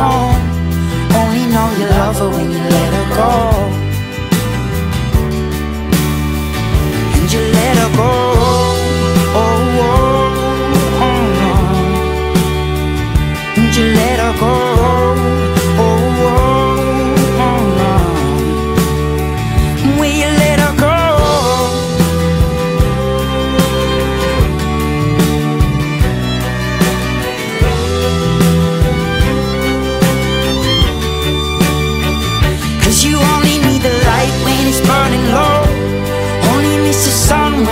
home. Only know you love her when you let her go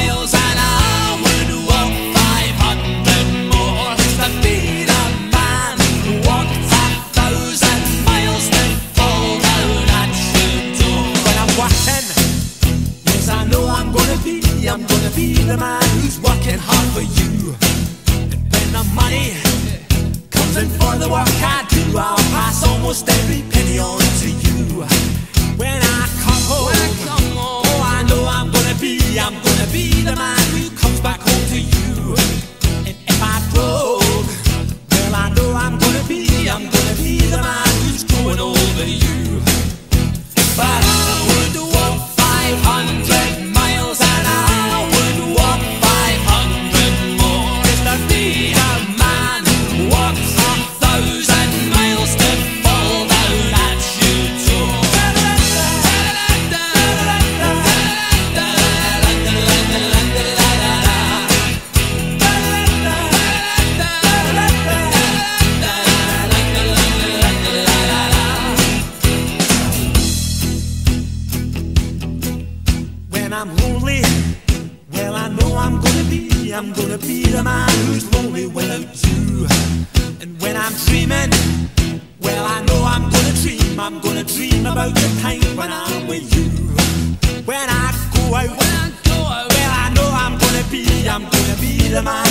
miles and I would walk 500 more to be the man who walked a thousand miles to fall down at your door. When I'm gonna be, I'm gonna be the man who's working hard for you. The money comes in for the work I do, I'll pass almost every penny on to you. When I come home, I'm gonna I'm gonna be the man who's lonely without you. And when I'm dreaming, well, I know I'm gonna dream. I'm gonna dream about the time when I'm with you. When I go out, when I go out, well, I know I'm gonna be, I'm gonna be the man